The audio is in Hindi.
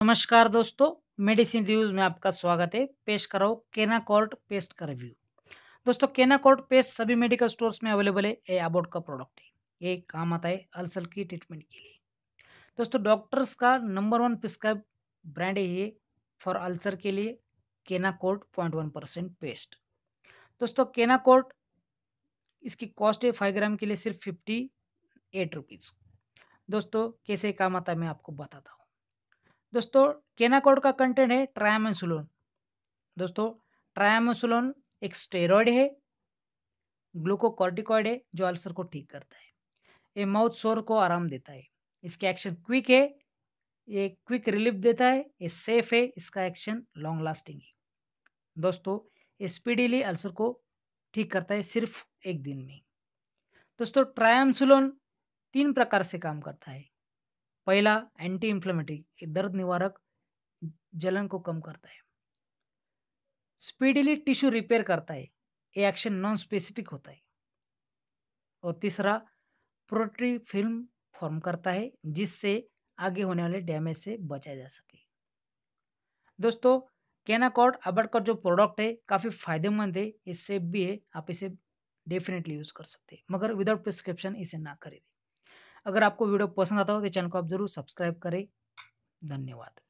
नमस्कार दोस्तों, मेडिसिन रिव्यूज़ में आपका स्वागत है। पेश करो केनाकॉर्ट पेस्ट का रिव्यू। दोस्तों केनाकॉर्ट पेस्ट सभी मेडिकल स्टोर्स में अवेलेबल है। ये अबाउट का प्रोडक्ट है। ये काम आता है अल्सर की ट्रीटमेंट के लिए। दोस्तों, डॉक्टर्स का नंबर वन प्रिस्क्राइब ब्रांड है ये फॉर अल्सर के लिए Kenacort point one percent paste. दोस्तों केनाकोर्ट इसकी कॉस्ट है फाइव ग्राम के लिए सिर्फ़ फिफ्टी एट रुपीज़। दोस्तों, कैसे काम आता है मैं आपको बताता हूँ। दोस्तों, केनाकोड का कंटेंट है ट्रायमेसुलोन। दोस्तों, ट्रायमेसुलोन एक स्टेरॉयड है ग्लूकोकॉर्टिकॉइड है, जो अल्सर को ठीक करता है। ये माउथ सोर को आराम देता है। इसके एक्शन क्विक है, ये क्विक रिलीफ देता है, ये सेफ़ है, इसका एक्शन लॉन्ग लास्टिंग है। दोस्तों, ये स्पीडीली अल्सर को ठीक करता है सिर्फ़ एक दिन में। दोस्तों, ट्रायमसुलोन तीन प्रकार से काम करता है। पहला एंटी इंफ्लेमेटरी दर्द निवारक जलन को कम करता है. स्पीडीली टिश्यू रिपेयर करता है. ये एक्शन नॉन स्पेसिफिक होता है. और तीसरा प्रोट्री फ़िल्म फॉर्म करता है, जिससे आगे होने वाले डैमेज से बचाया जा सके. दोस्तों कैनाकॉट अबट का जो प्रोडक्ट है, काफ़ी फ़ायदेमंद है. ये सेफ़ भी है आप इसे डेफिनेटली यूज़ कर सकते हैं. मगर विदाउट प्रिस्क्रिप्शन इसे ना खरीदें. अगर आपको वीडियो पसंद आता हो तो चैनल को आप ज़रूर सब्सक्राइब करें। धन्यवाद।